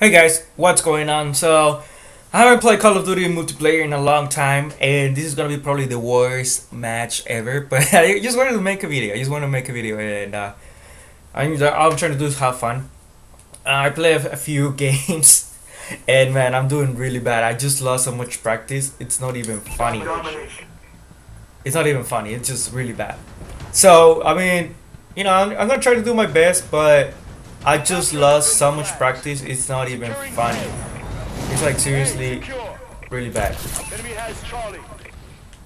Hey guys, what's going on? So, I haven't played Call of Duty multiplayer in a long time, and this is gonna be probably the worst match ever. But I just wanted to make a video. I just want to make a video, and uh, I'm all I'm trying to do is have fun. Uh, I play a, a few games, and man, I'm doing really bad. I just lost so much practice. It's not even funny. It's not even funny. It's just really bad. So, I mean, you know, I'm, I'm gonna try to do my best, but I just lost so much practice. It's not even funny. It's like seriously really bad. Enemy has Charlie.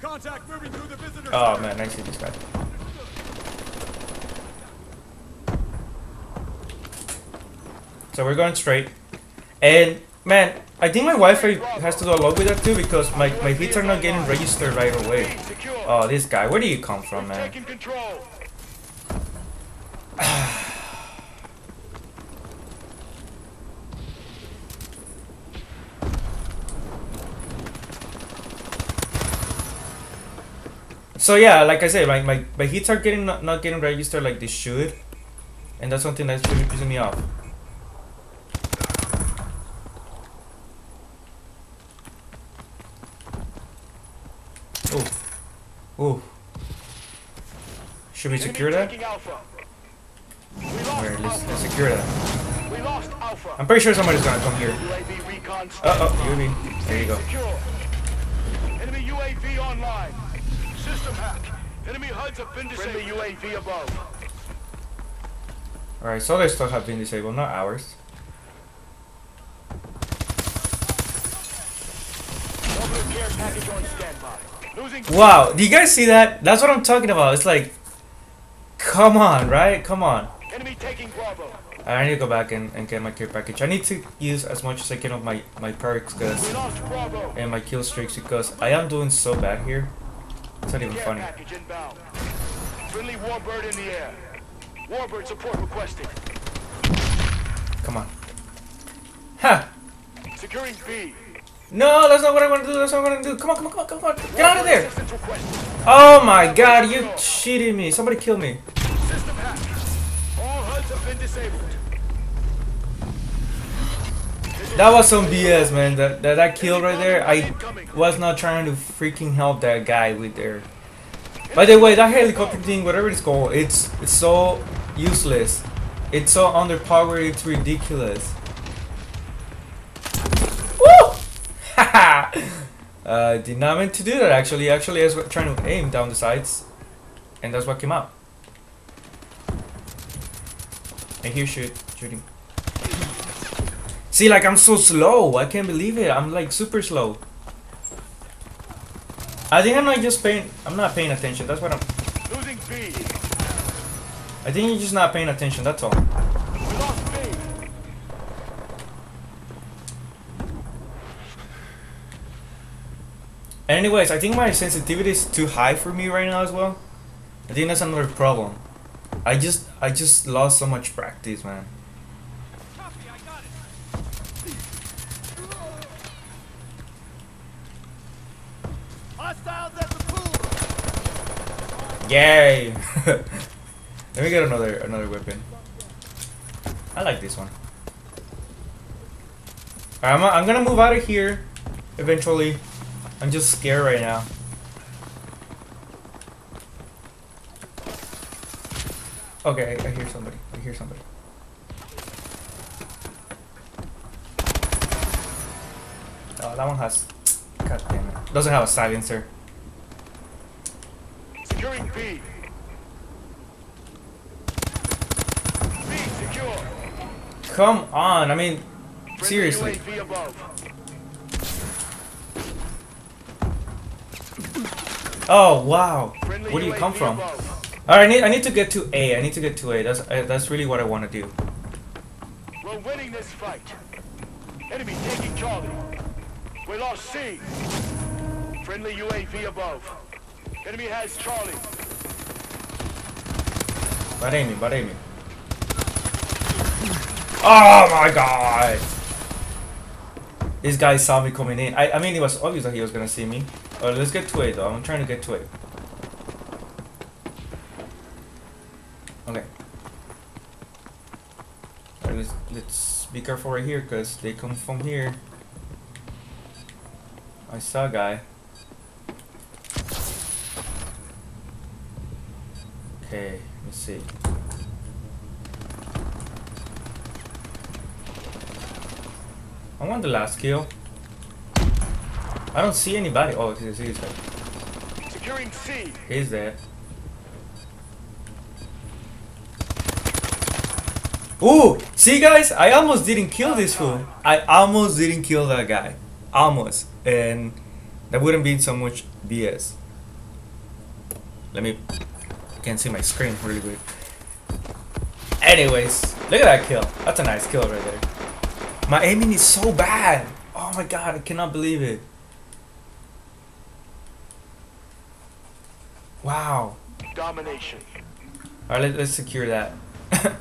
Contact moving through the visitor Oh man, I see this guy. So we're going straight. And man, I think my Wi-Fi has to do a lot with that too because my, my hits are not getting registered right away. Oh, this guy, where do you come from, man? So yeah, like I said, my, my, my hits are getting not, not getting registered like they should. And that's something that's really pissing me off. Oh. Oh. Should we secure that? taking Alpha. We lost Alright, let's, let's secure that. We lost Alpha. I'm pretty sure somebody's gonna come here. Uh oh, UAV. There you go. Enemy UAV online. System hack. Enemy HUDs have been disabled. Friendly UAV above. Alright, so their stuff have been disabled, not ours. Orbital care package on standby. Losing Wow, do you guys see that? That's what I'm talking about. It's like, come on, right? Come on. enemy taking Bravo. I need to go back and, and get my care package. I need to use as much as I can of my, my perks cause, and my kill streaks because I am doing so bad here. It's not even funny. Friendly Warbird in the air. Warbird support requested. Come on. Ha! Securing B. No, that's not what I want to do. That's not what I want to do. Come on, come on, come on, come on. Get out of there. Oh my god, you cheated me. Somebody kill me. System hack. All HUDs have been disabled. That was some BS, man. That, that that kill right there, I was not trying to freaking help that guy with their. By the way, that helicopter thing, whatever it's called, it's it's so useless. It's so underpowered. It's ridiculous. Woo! Haha. uh, did not mean to do that. Actually, actually, I was trying to aim down the sides, and that's what came out. I hear shoot shooting. See, like I'm so slow. I can't believe it. I'm like super slow. I think I'm not just paying. I'm not paying attention. That's what I'm. Losing B. I think you're just not paying attention. That's all. We lost B. Anyways, I think my sensitivity is too high for me right now as well. I think that's another problem. I just I just lost so much practice, man. Hostiles at the pool. Yay! Let me get another another weapon. I like this one. I'm I'm gonna move out of here eventually. I'm just scared right now. Okay, I, hear somebody. I hear somebody. Oh, that one has. God damn it. Doesn't have a silencer. Securing B. B secure. Come on, I mean, seriously. Oh wow, where do you come from? All right, I need I need to get to A. I need to get to A. That's uh, that's really what I want to do. We're winning this fight. Enemy taking Charlie. We lost C. Friendly UAV above. Enemy has Charlie. Bad aiming. Oh my god! This guy saw me coming in. I I mean, it was obvious that he was gonna see me. Let's get to it though. I'm trying to get to it. Okay. let's, let's be careful right here because they come from here. I saw a guy. Okay, let's see. I want the last kill. I don't see anybody. Oh, he's, he's there. Securing C. He's there. Ooh, see guys, I almost didn't kill this fool. I almost didn't kill that guy. Almost. And that wouldn't be so much BS. Let me Can't see my screen really quick. Anyways, look at that kill. That's a nice kill right there. My aiming is so bad. Oh my god, I cannot believe it. Wow. Domination. Alright, let, let's secure that.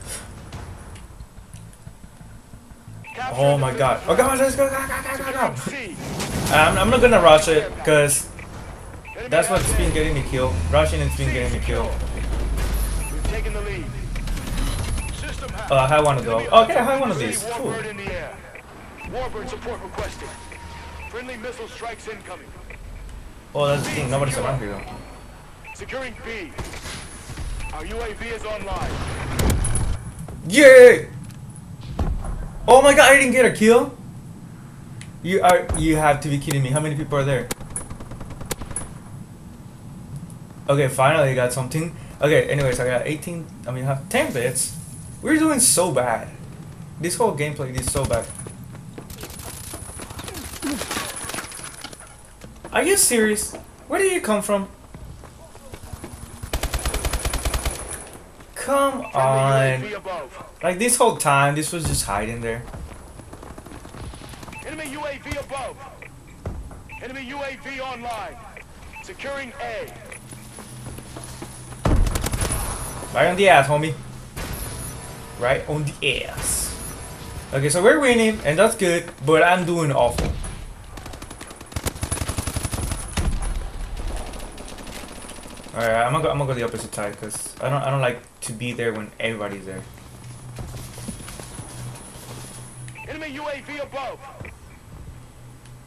Oh my god. Oh god, let's go, go, go, go, go. I'm, I'm not gonna rush it, because that's what's been getting me killed. Rushing has been getting me killed. We've taken the lead. System. Oh, I have one of those. Okay, I have one of these. Cool. Warbird in the air. Warbird support requested. Friendly missile strikes incoming. Oh, that's the thing. Nobody's around here. Securing B. Our UAV is online. Yay! Oh my god, I didn't get a kill. You are you have to be kidding me. How many people are there? Okay, finally I got something. Okay, anyways, I got 18, I mean, I have 10 bits. We're doing so bad. This whole gameplay is so bad. Are you serious? Where did you come from? Come on. Like this whole time, this was just hiding there. Enemy UAV above. Enemy UAV online. Securing A. Right on the ass, homie. Right on the ass. Okay, so we're winning, and that's good, but I'm doing awful. Alright, I'm gonna go, I'm gonna go the opposite side because I don't I don't like to be there when everybody's there. Enemy UAV above.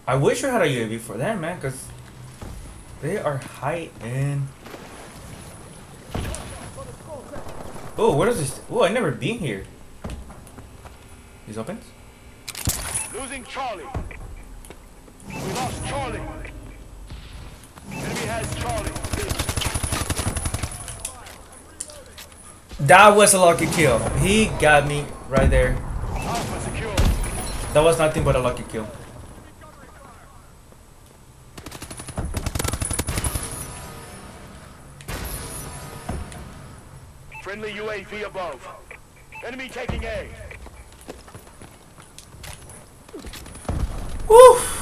I wish I had a UAV for them, man, because they are hiding. Oh, what is this? Oh, I never been here. These opens? Losing Charlie. We lost Charlie. Enemy has Charlie. That was a lucky kill. He got me right there. That was nothing but a lucky kill. Friendly UAV above. Enemy taking A. Woo!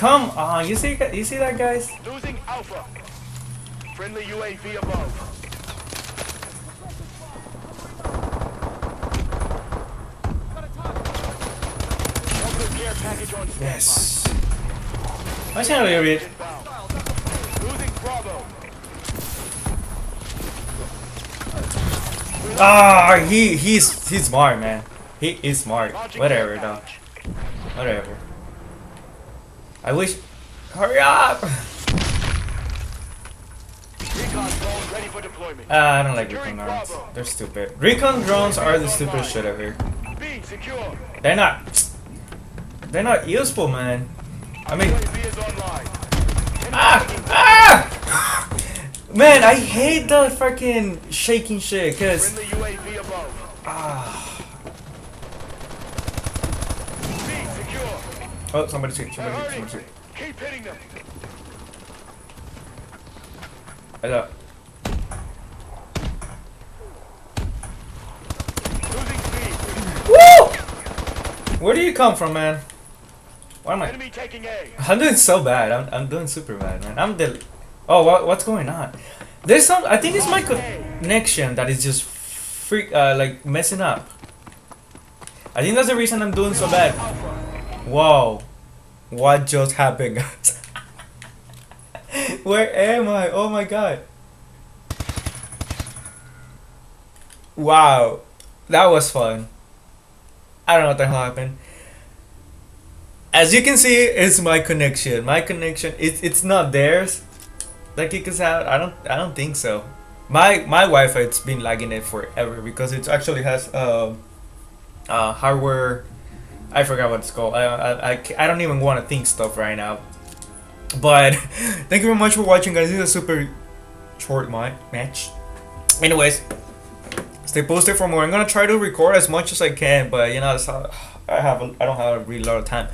Come on, you see you see that guys? Losing Alpha. Friendly UAV above. Health care package on standby. Yes. I see a little bit. Inbound. Losing Bravo. Ah, he he's he's smart, man. He is smart. Whatever, though. Whatever. I wish. Hurry up! Recon drone ready for deployment. Ah, I don't like recon drones. They're stupid. Recon drones are the stupidest shit ever. They're not. They're not useful, man. I mean, UAV is online. Enemy ah, ah! Man, I hate the fucking shaking shit, cause Friendly UAV above. ah. B secure. Oh, somebody's here. They're Somebody's here. Somebody's here. Keep hitting them. Head up. Woo! Where do you come from, man? Why am I? Enemy taking A. I'm doing so bad. I'm, I'm doing super bad, man. I'm the. Oh, what, what's going on? There's some. I think it's my connection that is just freak, uh, like messing up. I think that's the reason I'm doing so bad. Whoa. What just happened, guys? Where am I? Oh my god. Wow. That was fun. I don't know what the hell happened. As you can see, it's my connection. My connection it's it's not theirs. Like it could have I don't I don't think so. My my Wi-Fi it's been lagging it forever because it actually has uh, uh hardware I forgot what it's called. I, I, I, I don't even want to think stuff right now. But thank you very much for watching, guys. This is a super short my match. Anyways, stay posted for more. I'm gonna try to record as much as I can, but you know, how, uh, I have a, I don't have a really lot of time.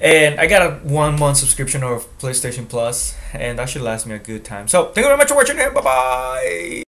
And I got a one month subscription of PlayStation Plus, and that should last me a good time. So thank you very much for watching. Bye bye.